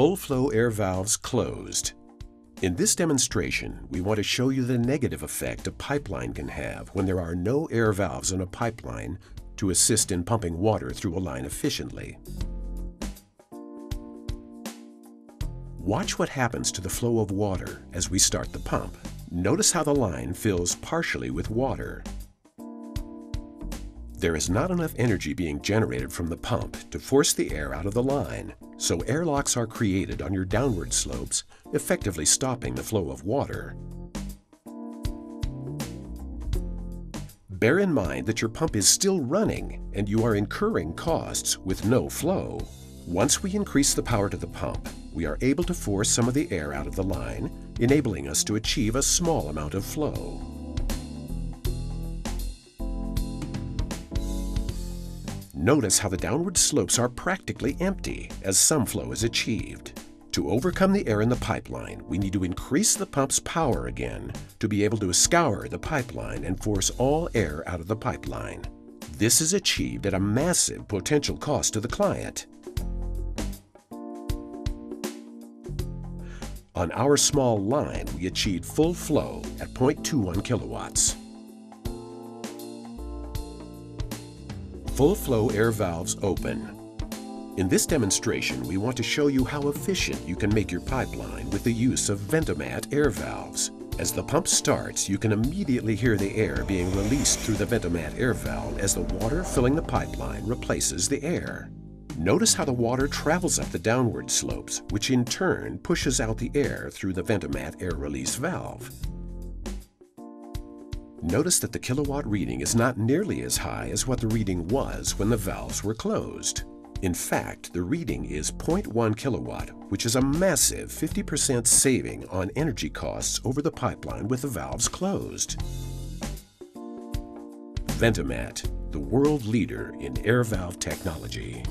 Full flow air valves closed. In this demonstration, we want to show you the negative effect a pipeline can have when there are no air valves in a pipeline to assist in pumping water through a line efficiently. Watch what happens to the flow of water as we start the pump. Notice how the line fills partially with water. There is not enough energy being generated from the pump to force the air out of the line, so airlocks are created on your downward slopes, effectively stopping the flow of water. Bear in mind that your pump is still running and you are incurring costs with no flow. Once we increase the power to the pump, we are able to force some of the air out of the line, enabling us to achieve a small amount of flow. Notice how the downward slopes are practically empty as some flow is achieved. To overcome the air in the pipeline, we need to increase the pump's power again to be able to scour the pipeline and force all air out of the pipeline. This is achieved at a massive potential cost to the client. On our small line, we achieved full flow at 0.21 kilowatts. Full flow air valves open. In this demonstration, we want to show you how efficient you can make your pipeline with the use of Vent-O-Mat air valves. As the pump starts, you can immediately hear the air being released through the Vent-O-Mat air valve as the water filling the pipeline replaces the air. Notice how the water travels up the downward slopes, which in turn pushes out the air through the Vent-O-Mat air release valve. Notice that the kilowatt reading is not nearly as high as what the reading was when the valves were closed. In fact, the reading is 0.1 kilowatt, which is a massive 50% saving on energy costs over the pipeline with the valves closed. Vent-O-Mat, the world leader in air valve technology.